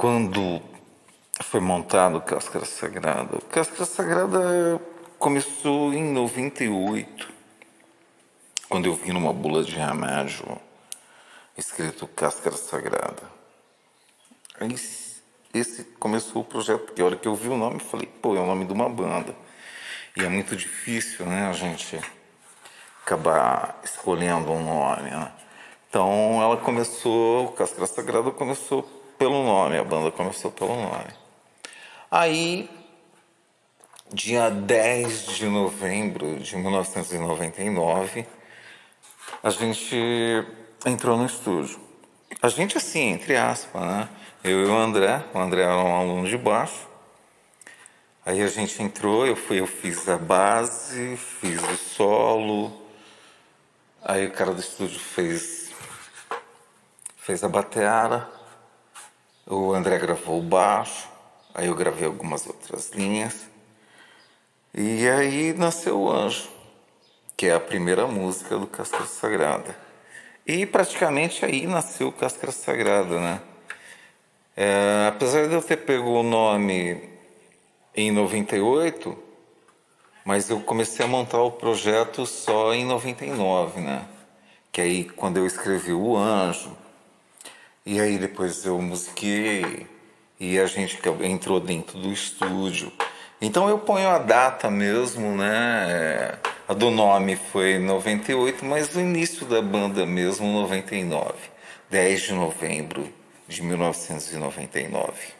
quando foi montado o Cáscara Sagrada. O Cáscara Sagrada começou em 98, quando eu vi numa bula de remédio escrito Cáscara Sagrada. Aí esse começou o projeto, porque a hora que eu vi o nome, falei, pô, é o nome de uma banda. E é muito difícil, né, a gente acabar escolhendo um nome, né? Então ela começou, o Cáscara Sagrada começou pelo nome, a banda começou pelo nome. Aí, dia 10 de novembro de 1999, a gente entrou no estúdio. A gente, assim, entre aspas, né? Eu e o André, o André era um aluno de baixo. Aí a gente entrou, eu fui, eu fiz a base, fiz o solo. Aí o cara do estúdio fez fez a bateara. O André gravou o baixo. Aí eu gravei algumas outras linhas. E aí nasceu o Anjo, que é a primeira música do Cáscara Sagrada. E praticamente aí nasceu o Cáscara Sagrada, né? É, apesar de eu ter pego o nome em 98, mas eu comecei a montar o projeto só em 99, né? Que aí quando eu escrevi O Anjo, e aí depois eu musiquei e a gente entrou dentro do estúdio. Então eu ponho a data mesmo, né? A do nome foi 98, mas o início da banda mesmo 99, 10 de novembro de 1999.